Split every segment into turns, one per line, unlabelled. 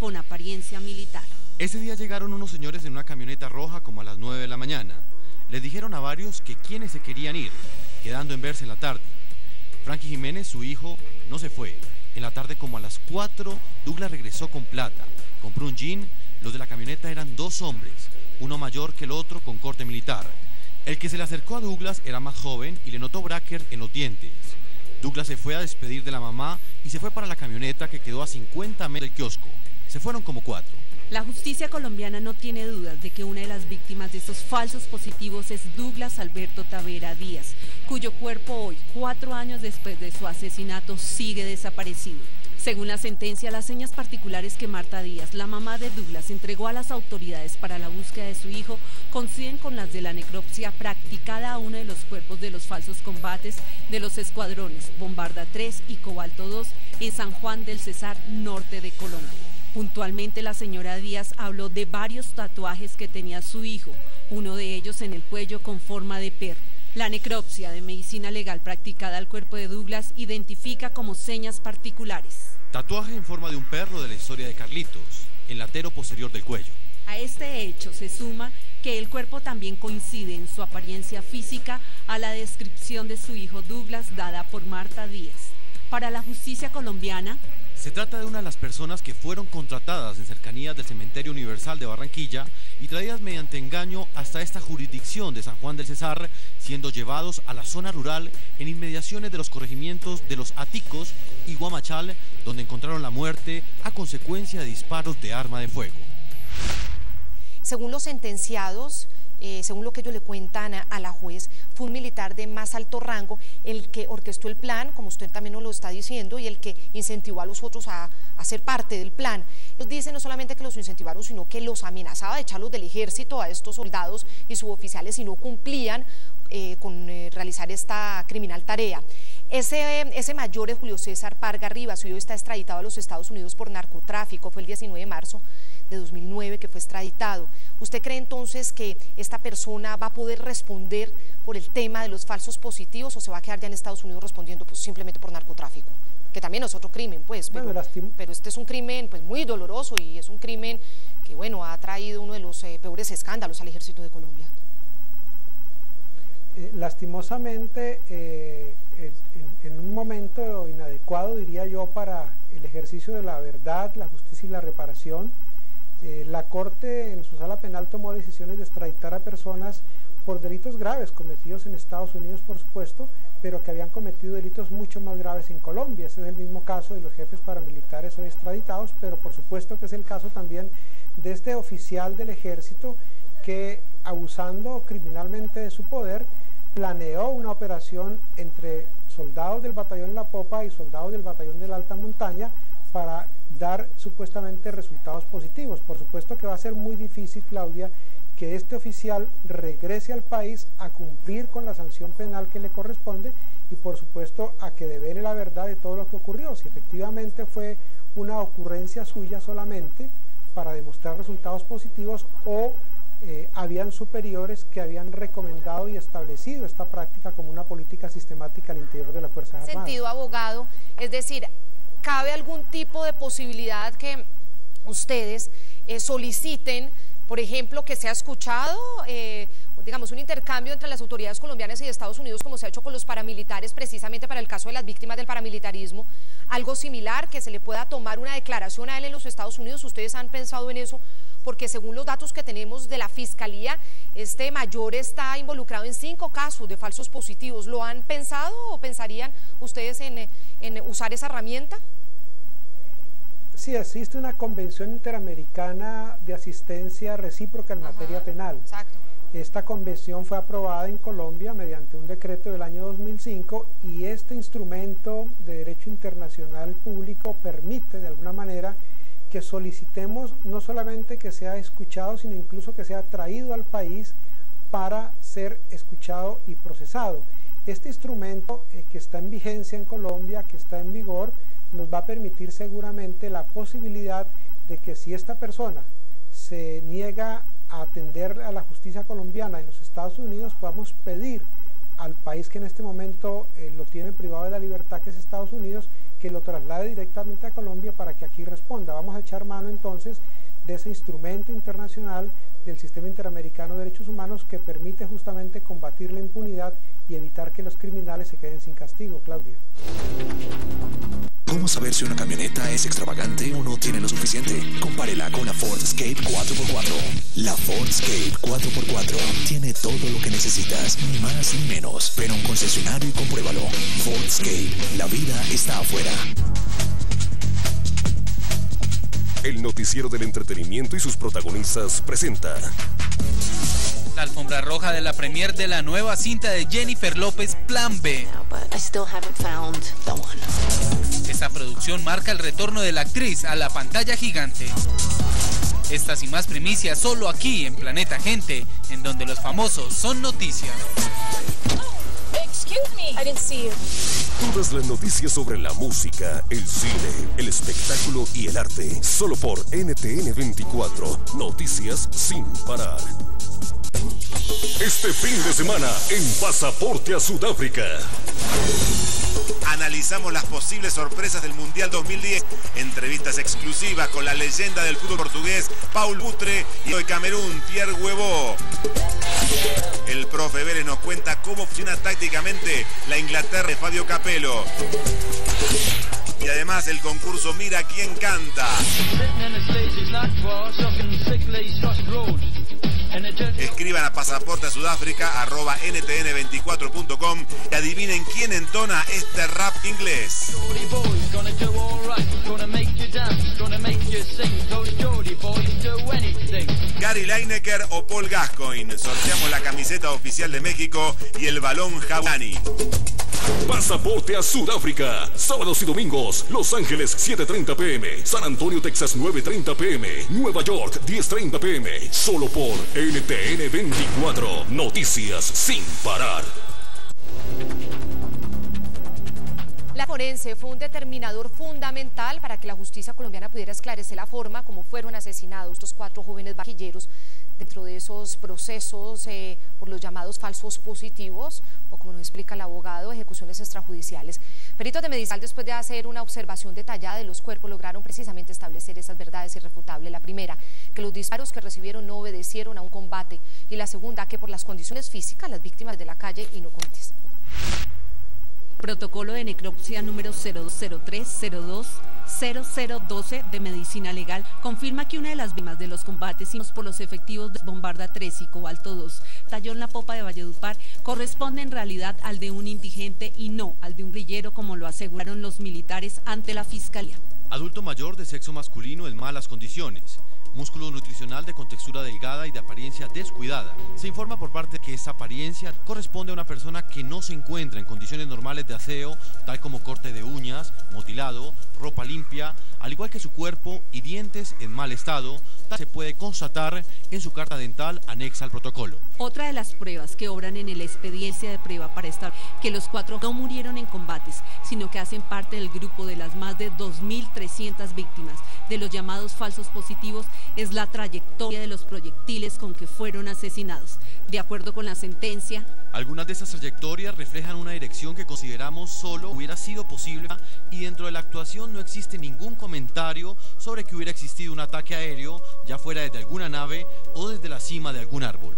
con apariencia militar.
Ese día llegaron unos señores en una camioneta roja como a las 9 de la mañana. Les dijeron a varios que quienes se querían ir, quedando en verse en la tarde. Frankie Jiménez, su hijo, no se fue. En la tarde como a las 4, Douglas regresó con plata. Compró un jean. Los de la camioneta eran dos hombres, uno mayor que el otro con corte militar. El que se le acercó a Douglas era más joven y le notó bracker en los dientes. Douglas se fue a despedir de la mamá y se fue para la camioneta que quedó a 50 metros del kiosco. Se fueron como cuatro.
La justicia colombiana no tiene dudas de que una de las víctimas de estos falsos positivos es Douglas Alberto Tavera Díaz, cuyo cuerpo hoy, cuatro años después de su asesinato, sigue desaparecido. Según la sentencia, las señas particulares que Marta Díaz, la mamá de Douglas, entregó a las autoridades para la búsqueda de su hijo coinciden con las de la necropsia practicada a uno de los cuerpos de los falsos combates de los escuadrones Bombarda 3 y Cobalto 2 en San Juan del Cesar, norte de Colombia. Puntualmente la señora Díaz habló de varios tatuajes que tenía su hijo, uno de ellos en el cuello con forma de perro. La necropsia de medicina legal practicada al cuerpo de Douglas identifica como señas particulares.
Tatuaje en forma de un perro de la historia de Carlitos, en latero posterior del cuello.
A este hecho se suma que el cuerpo también coincide en su apariencia física a la descripción de su hijo Douglas dada por Marta Díaz. Para la justicia colombiana,
se trata de una de las personas que fueron contratadas en cercanías del Cementerio Universal de Barranquilla y traídas mediante engaño hasta esta jurisdicción de San Juan del Cesar, siendo llevados a la zona rural en inmediaciones de los corregimientos de los Aticos y Guamachal, donde encontraron la muerte a consecuencia de disparos de arma de fuego.
Según los sentenciados, eh, según lo que ellos le cuentan a, la juez, fue un militar de más alto rango el que orquestó el plan, como usted también nos lo está diciendo, y el que incentivó a los otros a, ser parte del plan. Ellos dicen no solamente que los incentivaron, sino que los amenazaba de echarlos del ejército a estos soldados y suboficiales si no cumplían eh, con eh, realizar esta criminal tarea. Ese, ese, mayor es Julio César Parga Rivas, hoy está extraditado a los Estados Unidos por narcotráfico, fue el 19 de marzo de 2009 que fue extraditado. ¿Usted cree entonces que esta persona va a poder responder por el tema de los falsos positivos o se va a quedar ya en Estados Unidos respondiendo pues, simplemente por narcotráfico? Que también es otro crimen, pues, pero, pero este es un crimen pues, muy doloroso y es un crimen que, bueno, ha traído uno de los eh, peores escándalos al ejército de Colombia.
Eh, lastimosamente, eh, en, un momento inadecuado, diría yo, para el ejercicio de la verdad, la justicia y la reparación, eh, la Corte en su sala penal tomó decisiones de extraditar a personas por delitos graves cometidos en Estados Unidos, por supuesto, pero que habían cometido delitos mucho más graves en Colombia. Ese es el mismo caso de los jefes paramilitares hoy extraditados, pero por supuesto que es el caso también de este oficial del ejército que, abusando criminalmente de su poder, planeó una operación entre soldados del batallón La Popa y soldados del batallón de la Alta Montaña para dar supuestamente resultados positivos. Por supuesto que va a ser muy difícil, Claudia, que este oficial regrese al país a cumplir con la sanción penal que le corresponde y por supuesto a que devele la verdad de todo lo que ocurrió. Si efectivamente fue una ocurrencia suya solamente para demostrar resultados positivos o eh, habían superiores que habían recomendado y establecido esta práctica como una política sistemática al interior de la Fuerza Armada.
Sentido abogado, es decir, ¿cabe algún tipo de posibilidad que ustedes eh, soliciten, por ejemplo, que sea escuchado, eh, digamos, un intercambio entre las autoridades colombianas y de Estados Unidos, como se ha hecho con los paramilitares, precisamente para el caso de las víctimas del paramilitarismo, algo similar, que se le pueda tomar una declaración a él en los Estados Unidos? ¿Ustedes han pensado en eso? Porque según los datos que tenemos de la Fiscalía, este mayor está involucrado en cinco casos de falsos positivos. ¿Lo han pensado o pensarían ustedes en en usar esa herramienta?
Sí, existe una convención interamericana de asistencia recíproca en materia penal.
Exacto.
Esta convención fue aprobada en Colombia mediante un decreto del año 2005 y este instrumento de derecho internacional público permite de alguna manera que solicitemos no solamente que sea escuchado, sino incluso que sea traído al país para ser escuchado y procesado. Este instrumento eh, que está en vigencia en Colombia, que está en vigor, nos va a permitir seguramente la posibilidad de que si esta persona se niega a atender a la colombiana en los Estados Unidos, podamos pedir al país que en este momento eh, lo tiene privado de la libertad, que es Estados Unidos, que lo traslade directamente a Colombia para que aquí responda. Vamos a echar mano entonces de ese instrumento internacional del Sistema Interamericano de Derechos Humanos que permite justamente combatir la impunidad y evitar que los criminales se queden sin castigo, Claudia.
¿Cómo saber si una camioneta es extravagante o no tiene lo suficiente? Compárela con la Ford Escape 4x4. La Ford Escape 4x4 tiene todo lo que necesitas, ni más ni menos. Ven a un concesionario y compruébalo. Ford Escape, la vida está afuera.
El noticiero del entretenimiento y sus protagonistas presenta.
La alfombra roja de la premier de la nueva cinta de Jennifer López, Plan B. Esta producción marca el retorno de la actriz a la pantalla gigante. Estas y más primicias solo aquí en Planeta Gente, en donde los famosos son noticias.
Todas las noticias sobre la música, el cine, el espectáculo y el arte. Solo por NTN 24. Noticias sin parar. Este fin de semana en Pasaporte a Sudáfrica.
Analizamos las posibles sorpresas del Mundial 2010. Entrevistas exclusivas con la leyenda del fútbol portugués, Paul Butre, y de Camerún, Pierre Huevo. El profe Vélez nos cuenta cómo funciona tácticamente la Inglaterra de Fabio Capello. Y además el concurso Mira quién canta. Escriban a pasaporte a Sudáfrica arroba ntn24.com y adivinen quién entona este rap inglés. Gary Lineker o Paul Gascoigne. Sorteamos la camiseta oficial de México y el balón Jawani.
Pasaporte a Sudáfrica. Sábados y domingos. Los Ángeles 7.30 pm. San Antonio, Texas 9.30 pm. Nueva York 10.30 pm. Solo por NTN 24. Noticias sin parar.
La forense fue un determinador fundamental para que la justicia colombiana pudiera esclarecer la forma como fueron asesinados estos cuatro jóvenes vaquilleros dentro de esos procesos eh, por los llamados falsos positivos o como nos explica el abogado, ejecuciones extrajudiciales. Peritos de Medicinal, después de hacer una observación detallada de los cuerpos, lograron precisamente establecer esas verdades irrefutables. La primera, que los disparos que recibieron no obedecieron a un combate y la segunda, que por las condiciones físicas las víctimas de la calle inocentes.
Protocolo de necropsia número 020302 0012 de Medicina Legal confirma que una de las víctimas de los combates por los efectivos de Bombarda 3 y Cobalto 2, Tallón La Popa de Valledupar, corresponde en realidad al de un indigente y no al de un brillero como lo aseguraron los militares ante la Fiscalía.
Adulto mayor de sexo masculino en malas condiciones músculo nutricional de contextura delgada y de apariencia descuidada. Se informa por parte que esa apariencia corresponde a una persona que no se encuentra en condiciones normales de aseo, tal como corte de uñas, motilado, ropa limpia, al igual que su cuerpo y dientes en mal estado, se puede constatar en su carta dental anexa al protocolo.
Otra de las pruebas que obran en el experiencia de prueba para estar que los cuatro no murieron en combates, sino que hacen parte del grupo de las más de 2.300 víctimas de los llamados falsos positivos es la trayectoria de los proyectiles con que fueron asesinados. De acuerdo con la sentencia,
algunas de esas trayectorias reflejan una dirección que consideramos solo hubiera sido posible y dentro de la actuación no existe ningún comentario sobre que hubiera existido un ataque aéreo, ya fuera desde alguna nave o desde la cima de algún árbol.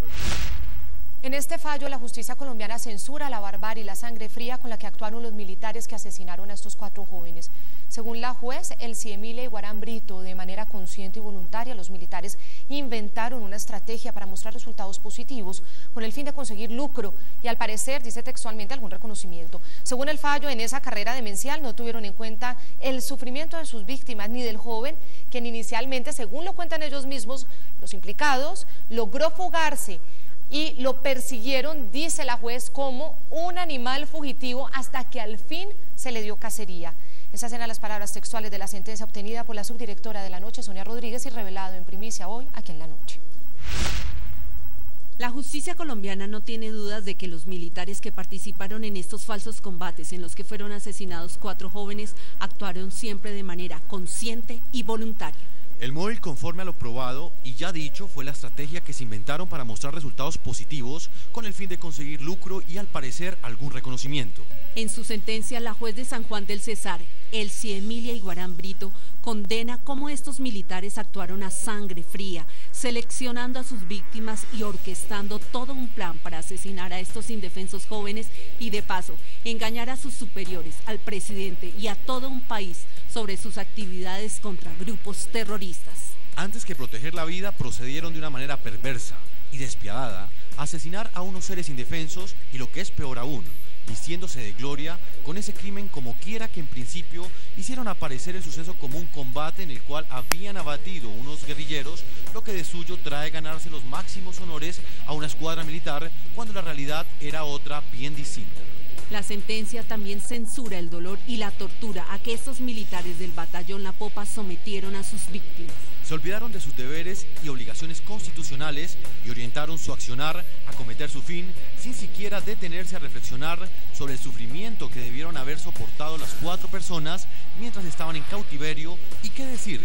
En este fallo, la justicia colombiana censura la barbarie y la sangre fría con la que actuaron los militares que asesinaron a estos cuatro jóvenes. Según la juez, el Ciemile Guarán Brito, de manera consciente y voluntaria, los militares inventaron una estrategia para mostrar resultados positivos con el fin de conseguir lucro y, al parecer, dice textualmente, algún reconocimiento. Según el fallo, en esa carrera demencial no tuvieron en cuenta el sufrimiento de sus víctimas ni del joven, quien inicialmente, según lo cuentan ellos mismos, los implicados, logró fugarse y lo persiguieron, dice la juez, como un animal fugitivo hasta que al fin se le dio cacería. Esas eran las palabras textuales de la sentencia obtenida por la subdirectora de la noche, Sonia Rodríguez, y revelado en primicia hoy aquí en la noche.
La justicia colombiana no tiene dudas de que los militares que participaron en estos falsos combates en los que fueron asesinados cuatro jóvenes actuaron siempre de manera consciente y voluntaria.
El móvil conforme a lo probado y ya dicho fue la estrategia que se inventaron para mostrar resultados positivos con el fin de conseguir lucro y al parecer algún reconocimiento.
En su sentencia, la juez de San Juan del Cesar, Elsie Emilia Iguarán Brito, condena cómo estos militares actuaron a sangre fría, seleccionando a sus víctimas y orquestando todo un plan para asesinar a estos indefensos jóvenes y de paso engañar a sus superiores, al presidente y a todo un país sobre sus actividades contra grupos terroristas.
Antes que proteger la vida, procedieron de una manera perversa y despiadada a asesinar a unos seres indefensos y lo que es peor aún, vistiéndose de gloria con ese crimen como quiera que en principio hicieron aparecer el suceso como un combate en el cual habían abatido unos guerrilleros, lo que de suyo trae ganarse los máximos honores a una escuadra militar cuando la realidad era otra bien distinta.
La sentencia también censura el dolor y la tortura a que estos militares del batallón La Popa sometieron a sus víctimas.
Se olvidaron de sus deberes y obligaciones constitucionales y orientaron su accionar a cometer su fin sin siquiera detenerse a reflexionar sobre el sufrimiento que debieron haber soportado las cuatro personas mientras estaban en cautiverio y qué decir